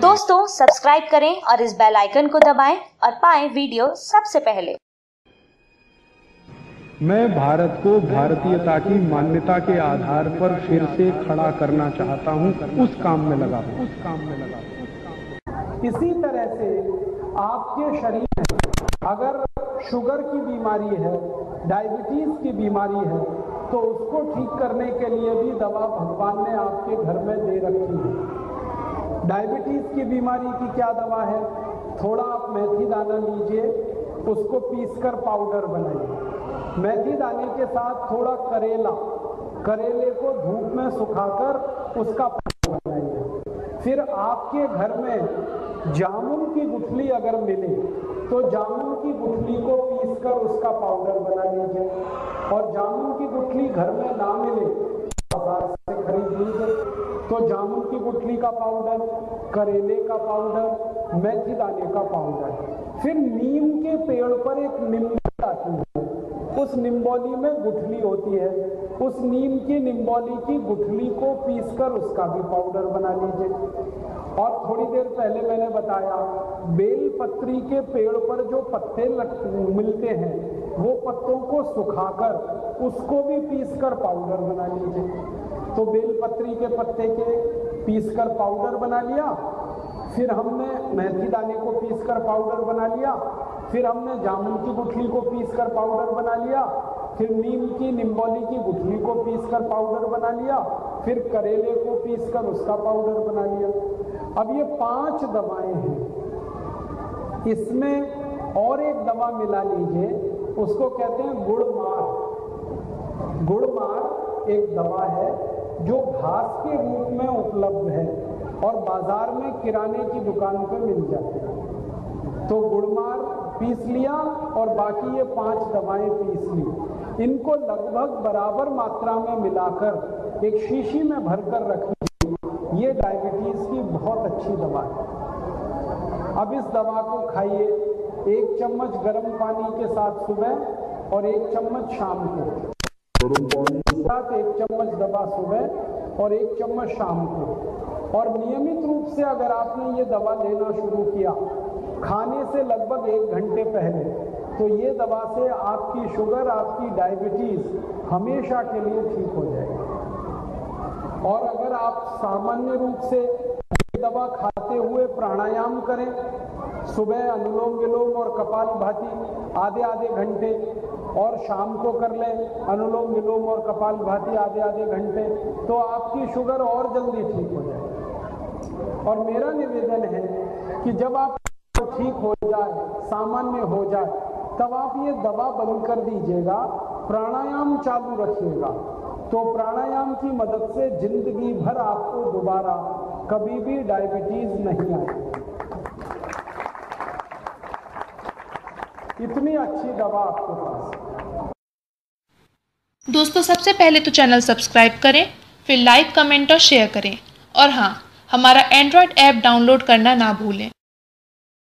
दोस्तों सब्सक्राइब करें और इस बेल आइकन को दबाएँ और पाएँ वीडियो सबसे पहले। मैं भारत को भारतीयता की मान्यता के आधार पर फिर से खड़ा करना चाहता हूँ, उस काम में लगा उस काम में लगा इसी तरह से आपके शरीर में अगर शुगर की बीमारी है डायबिटीज़ की बीमारी है तो उसको ठीक करने के लिए भी दवा भगवान ने आपके घर में दे रखी है। डायबिटीज़ की बीमारी की क्या दवा है? थोड़ा आप मेथी दाना लीजिए, उसको पीसकर पाउडर बनाइए। मेथी दाने के साथ थोड़ा करेला, करेले को धूप में सुखाकर उसका पाउडर बनाइए। फिर आपके घर में जामुन की गुठली अगर मिले तो जामुन की गुठली को पीसकर उसका पाउडर बना लीजिए। और जामुन की गुठली घर में ना मिले जामुन की पाउडर, करेले का पाउडर मेथी दाने का पाउडर। फिर नीम के पेड़ पर एक निम्बी आती है। उस निम्बोली में गुठली होती है। उस नीम की निम्बोली की गुठली को पीसकर उसका भी पाउडर बना लीजिए। और थोड़ी देर पहले मैंने बताया बेल पत्री के पेड़ पर जो पत्ते मिलते हैं, वो पत्तों को सुखाकर उसको भी पीसकर पाउडर बना लीजिए। तो बेल पत्री के पत्ते के पीसकर पाउडर बना लिया। फिर हमने मेथी दाने को पीसकर पाउडर बना लिया। फिर हमने जामुन की गुठली को पीसकर पाउडर बना लिया। फिर नीम की, निम्बोली की गुठली को पीसकर पाउडर बना लिया। फिर करेले को पीसकर उसका पाउडर बना लिया। अब ये पाँच दवाएँ हैं। इसमें और एक दवा मिला लीजिए, उसको कहते हैं गुड़मार गुड़मार एक दवा है जो घास के रूप में उपलब्ध है और बाज़ार में किराने की दुकान पे मिल जाती है। तो गुड़मार पीस लिया और बाकी ये पाँच दवाएँ पीस ली। इनको लगभग बराबर मात्रा में मिलाकर एक शीशी में भरकर रखी ये डायबिटीज़ की बहुत अच्छी दवा है। अब इस दवा को खाइए। एक चम्मच गर्म पानी के साथ सुबह और एक चम्मच शाम को। साथ एक चम्मच दवा सुबह और एक चम्मच शाम को। और नियमित रूप से अगर आपने ये दवा लेना शुरू किया, खाने से लगभग एक घंटे पहले तो ये दवा से आपकी शुगर, आपकी डायबिटीज़ हमेशा के लिए ठीक हो जाएगी। और अगर आप सामान्य रूप से दवा खाते हुए प्राणायाम करें। सुबह अनुलोम विलोम और कपाल भाती आधे आधे घंटे और शाम को कर लें। अनुलोम विलोम और कपाल भाती आधे आधे घंटे। तो आपकी शुगर और जल्दी ठीक हो जाए। और मेरा निवेदन है कि जब आप ठीक हो जाए, सामान्य हो जाए, तब आप ये दवा बंद कर दीजिएगा, प्राणायाम चालू रखिएगा। तो प्राणायाम की मदद से ज़िंदगी भर आपको दोबारा कभी भी डायबिटीज़ नहीं आएगी इतनी अच्छी दवा आपके पास। दोस्तों, सबसे पहले तो चैनल सब्सक्राइब करें, फिर लाइक, कमेंट और शेयर करें। और हाँ हमारा एंड्रॉयड ऐप डाउनलोड करना ना भूलें।